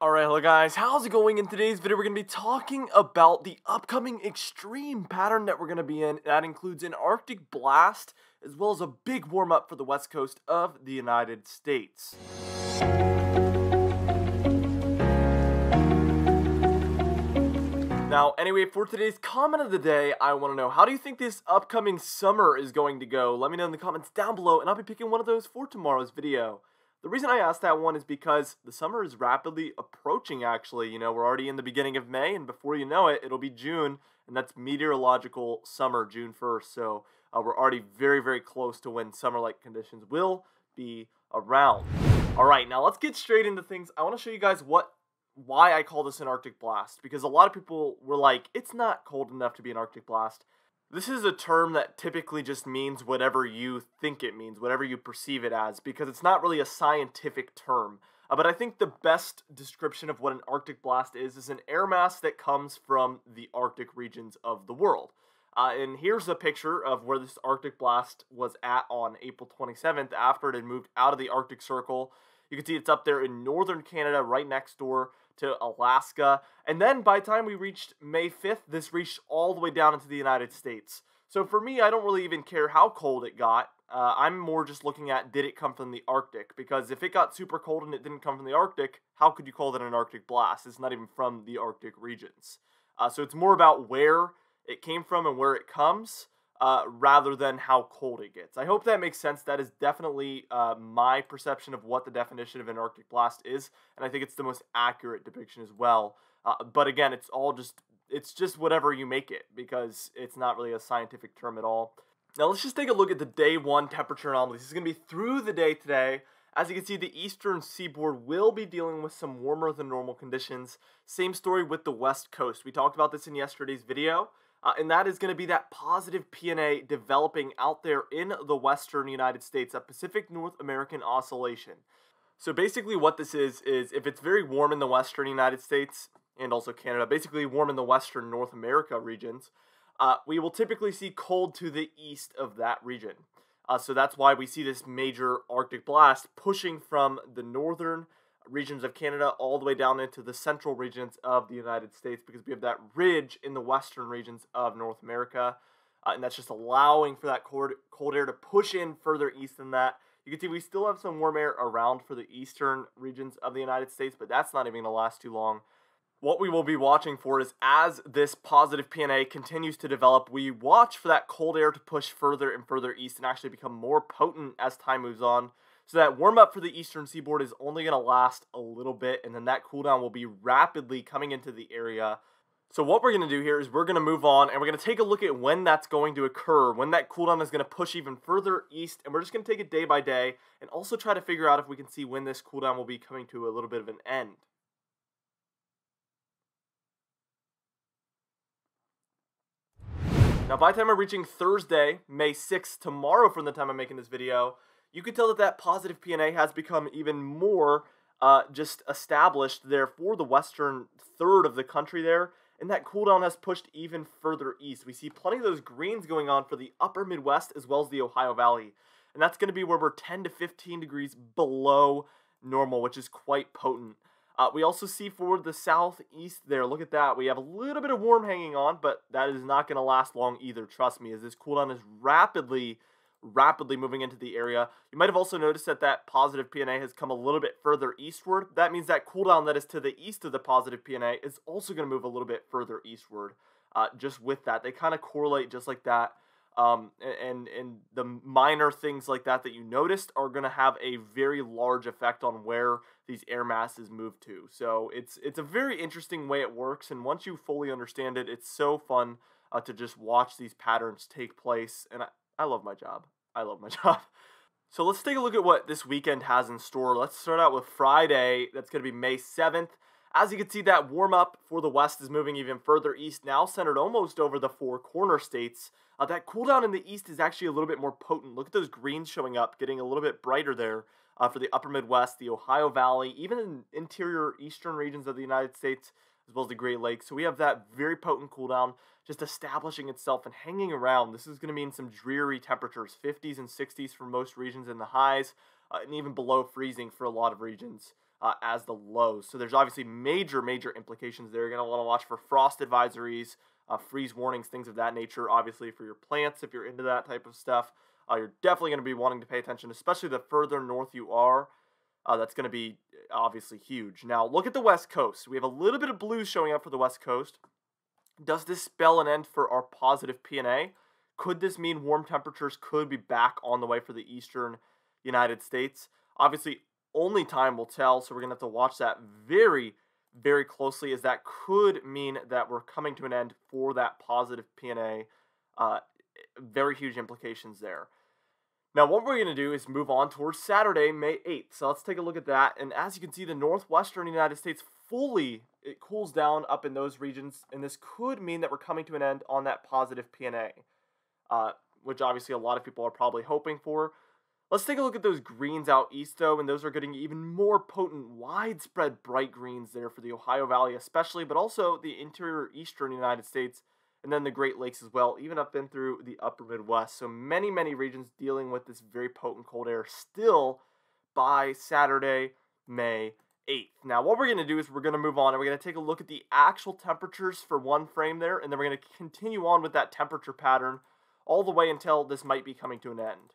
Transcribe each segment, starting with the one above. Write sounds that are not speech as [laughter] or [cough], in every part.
Alright, hello guys, how's it going? In today's video, we're going to be talking about the upcoming extreme pattern that we're going to be in. That includes an Arctic blast, as well as a big warm-up for the west coast of the United States. Now, anyway, for today's comment of the day, I want to know, how do you think this upcoming summer is going to go? Let me know in the comments down below, and I'll be picking one of those for tomorrow's video. The reason I asked that one is because the summer is rapidly approaching, actually. You know, we're already in the beginning of May, and before you know it, it'll be June, and that's meteorological summer, June 1st. So uh, we're already very, very close to when summer like conditions will be around. All right, now let's get straight into things. I want to show you guys what why I call this an Arctic blast because a lot of people were like, it's not cold enough to be an Arctic blast. This is a term that typically just means whatever you think it means, whatever you perceive it as, because it's not really a scientific term. Uh, but I think the best description of what an Arctic blast is is an air mass that comes from the Arctic regions of the world. Uh, and here's a picture of where this Arctic blast was at on April 27th after it had moved out of the Arctic Circle. You can see it's up there in northern Canada, right next door to Alaska. And then by the time we reached May 5th, this reached all the way down into the United States. So for me, I don't really even care how cold it got. Uh, I'm more just looking at did it come from the Arctic? Because if it got super cold and it didn't come from the Arctic, how could you call that an Arctic blast? It's not even from the Arctic regions. Uh, so it's more about where it came from and where it comes uh, rather than how cold it gets. I hope that makes sense. That is definitely uh, my perception of what the definition of an Arctic blast is, and I think it's the most accurate depiction as well. Uh, but again, it's all just it's just whatever you make it because it's not really a scientific term at all. Now let's just take a look at the day one temperature anomalies. This is going to be through the day today. As you can see, the eastern seaboard will be dealing with some warmer than normal conditions. Same story with the west coast. We talked about this in yesterday's video. Uh, and that is going to be that positive PNA developing out there in the western United States, a Pacific North American oscillation. So basically what this is, is if it's very warm in the western United States and also Canada, basically warm in the western North America regions, uh, we will typically see cold to the east of that region. Uh, so that's why we see this major Arctic blast pushing from the northern regions of Canada all the way down into the central regions of the United States because we have that ridge in the western regions of North America. Uh, and that's just allowing for that cold, cold air to push in further east than that. You can see we still have some warm air around for the eastern regions of the United States, but that's not even going to last too long. What we will be watching for is as this positive PNA continues to develop, we watch for that cold air to push further and further east and actually become more potent as time moves on. So that warm up for the eastern seaboard is only going to last a little bit, and then that cooldown will be rapidly coming into the area. So what we're going to do here is we're going to move on, and we're going to take a look at when that's going to occur, when that cooldown is going to push even further east, and we're just going to take it day by day, and also try to figure out if we can see when this cooldown will be coming to a little bit of an end. Now, by the time I'm reaching Thursday, May 6th, tomorrow from the time I'm making this video, you can tell that that positive PNA has become even more uh, just established there for the western third of the country there, and that cooldown has pushed even further east. We see plenty of those greens going on for the upper Midwest as well as the Ohio Valley, and that's going to be where we're 10 to 15 degrees below normal, which is quite potent. Uh, we also see for the southeast there, look at that. We have a little bit of warm hanging on, but that is not going to last long either, trust me, as this cooldown is rapidly rapidly moving into the area. You might have also noticed that that positive PNA has come a little bit further eastward. That means that cooldown that is to the east of the positive PNA is also going to move a little bit further eastward. Uh, just with that, they kind of correlate just like that. Um, and and the minor things like that that you noticed are going to have a very large effect on where these air masses move to. So it's it's a very interesting way it works, and once you fully understand it, it's so fun uh, to just watch these patterns take place. And I love my job. I love my [laughs] job. So let's take a look at what this weekend has in store. Let's start out with Friday. That's going to be May 7th. As you can see, that warm up for the West is moving even further east, now centered almost over the four corner states. Uh, that cooldown in the east is actually a little bit more potent. Look at those greens showing up, getting a little bit brighter there uh, for the upper Midwest, the Ohio Valley, even in interior eastern regions of the United States as well as the Great Lakes. So we have that very potent cooldown just establishing itself and hanging around. This is going to mean some dreary temperatures, 50s and 60s for most regions in the highs, uh, and even below freezing for a lot of regions. uh, as the lows. So there's obviously major, major implications there. You're going to want to watch for frost advisories, uh, freeze warnings, things of that nature, obviously for your plants if you're into that type of stuff. Uh, you're definitely going to be wanting to pay attention, especially the further north you are. Uh, that's going to be obviously huge. Now, look at the West Coast. We have a little bit of blue showing up for the West Coast. Does this spell an end for our positive PNA? Could this mean warm temperatures could be back on the way for the eastern United States? Obviously, only time will tell, so we're going to have to watch that very, very closely, as that could mean that we're coming to an end for that positive PNA. Uh, very huge implications there. Now, what we're going to do is move on towards Saturday, May 8th. So let's take a look at that. And as you can see, the northwestern United States fully it cools down up in those regions, and this could mean that we're coming to an end on that positive PNA, uh, which obviously a lot of people are probably hoping for. Let's take a look at those greens out east, though, and those are getting even more potent, widespread bright greens there for the Ohio Valley, especially, but also the interior eastern United States, and then the Great Lakes as well, even up in through the upper Midwest. So many, many regions dealing with this very potent cold air still by Saturday, May 8th. Now, what we're going to do is we're going to move on and we're going to take a look at the actual temperatures for one frame there, and then we're going to continue on with that temperature pattern all the way until this might be coming to an end.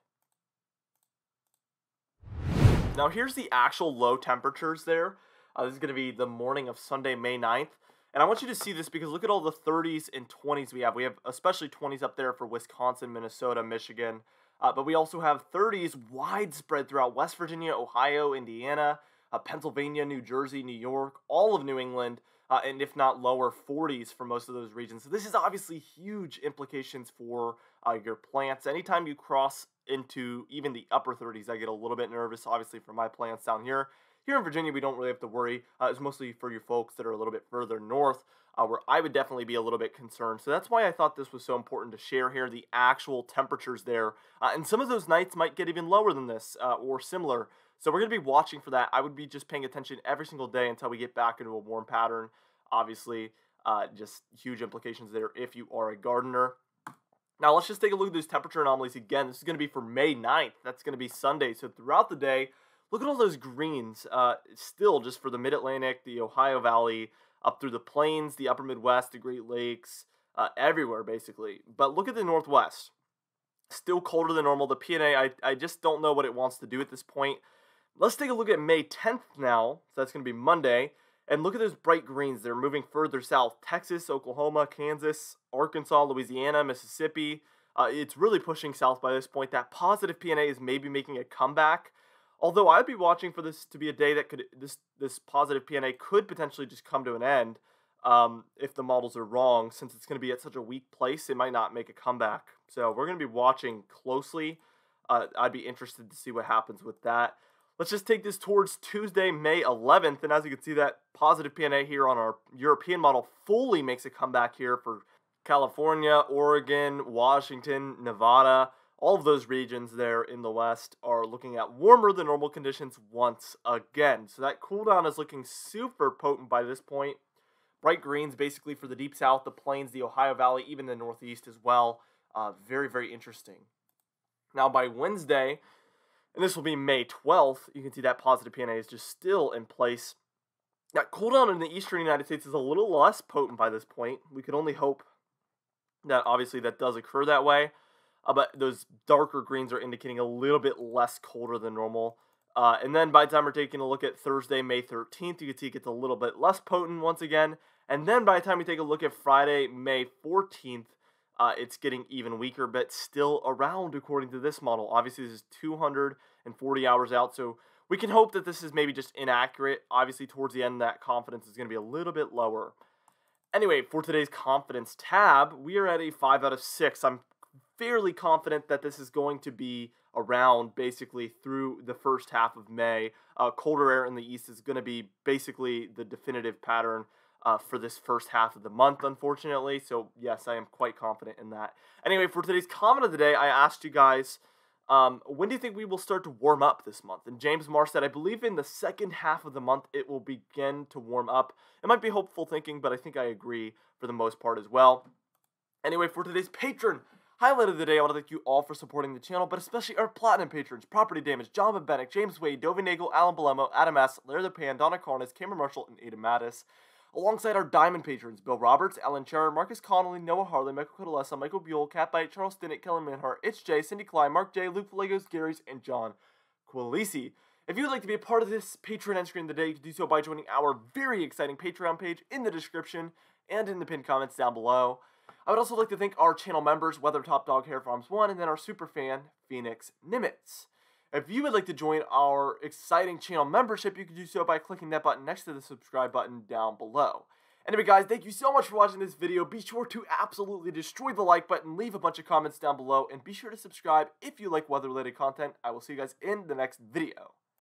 Now, here's the actual low temperatures there. Uh, this is going to be the morning of Sunday, May 9th. And I want you to see this because look at all the 30s and 20s we have. We have especially 20s up there for Wisconsin, Minnesota, Michigan. Uh, but we also have 30s widespread throughout West Virginia, Ohio, Indiana, uh, Pennsylvania, New Jersey, New York, all of New England, uh, and if not lower 40s for most of those regions. So this is obviously huge implications for uh, your plants. Anytime you cross into even the upper 30s, I get a little bit nervous, obviously, for my plants down here. Here in Virginia, we don't really have to worry. Uh, it's mostly for your folks that are a little bit further north, uh, where I would definitely be a little bit concerned. So that's why I thought this was so important to share here the actual temperatures there. Uh, and some of those nights might get even lower than this uh, or similar. So we're going to be watching for that. I would be just paying attention every single day until we get back into a warm pattern. Obviously, uh, just huge implications there if you are a gardener. Now let's just take a look at those temperature anomalies again. This is going to be for May 9th. That's going to be Sunday. So throughout the day, look at all those greens. Uh, still just for the Mid-Atlantic, the Ohio Valley, up through the plains, the upper Midwest, the Great Lakes, uh, everywhere basically. But look at the Northwest. Still colder than normal. The PNA, I, I just don't know what it wants to do at this point. Let's take a look at May 10th now. So that's going to be Monday. And look at those bright greens. They're moving further south. Texas, Oklahoma, Kansas, Arkansas, Louisiana, Mississippi. Uh, it's really pushing south by this point. That positive PNA is maybe making a comeback. Although I'd be watching for this to be a day that could this this positive PNA could potentially just come to an end um, if the models are wrong. Since it's going to be at such a weak place, it might not make a comeback. So we're going to be watching closely. Uh, I'd be interested to see what happens with that. Let's just take this towards Tuesday, May 11th. And as you can see, that positive PNA here on our European model fully makes a comeback here for California, Oregon, Washington, Nevada. All of those regions there in the west are looking at warmer than normal conditions once again. So that cool down is looking super potent by this point. Bright greens basically for the deep south, the plains, the Ohio Valley, even the northeast as well. Uh, very, very interesting. Now by Wednesday, and this will be May 12th. You can see that positive PNA is just still in place. Now, That cooldown in the eastern United States is a little less potent by this point. We can only hope that obviously that does occur that way. Uh, but those darker greens are indicating a little bit less colder than normal. Uh, and then by the time we're taking a look at Thursday, May 13th, you can see it gets a little bit less potent once again. And then by the time we take a look at Friday, May 14th, uh, it's getting even weaker, but still around according to this model. Obviously, this is 240 hours out, so we can hope that this is maybe just inaccurate. Obviously, towards the end, that confidence is going to be a little bit lower. Anyway, for today's confidence tab, we are at a 5 out of 6. I'm fairly confident that this is going to be around basically through the first half of May. Uh, colder air in the east is going to be basically the definitive pattern uh, for this first half of the month, unfortunately. So, yes, I am quite confident in that. Anyway, for today's comment of the day, I asked you guys, um, when do you think we will start to warm up this month? And James Marr said, I believe in the second half of the month it will begin to warm up. It might be hopeful thinking, but I think I agree for the most part as well. Anyway, for today's patron, Highlight of the day, I want to thank you all for supporting the channel, but especially our platinum patrons, Property Damage, John Bennett, James Wade, Dovey Nagel, Alan Balemo, Adam S., Larry the Pan, Donna Carnes, Cameron Marshall, and Ada Mattis. Alongside our diamond patrons, Bill Roberts, Alan Cherer, Marcus Connolly, Noah Harley, Michael Cotalessa, Michael Buell, Catbite, Charles Stinnett, Kellen Manhart, It's Jay, Cindy Klein, Mark J, Luke Legos, Gary's, and John Quilisi. If you would like to be a part of this Patreon end screen today, you can do so by joining our very exciting Patreon page in the description and in the pinned comments down below. I would also like to thank our channel members, Weather Top Dog Hair Farms 1, and then our super fan, Phoenix Nimitz. If you would like to join our exciting channel membership, you can do so by clicking that button next to the subscribe button down below. Anyway, guys, thank you so much for watching this video. Be sure to absolutely destroy the like button, leave a bunch of comments down below, and be sure to subscribe if you like weather-related content. I will see you guys in the next video.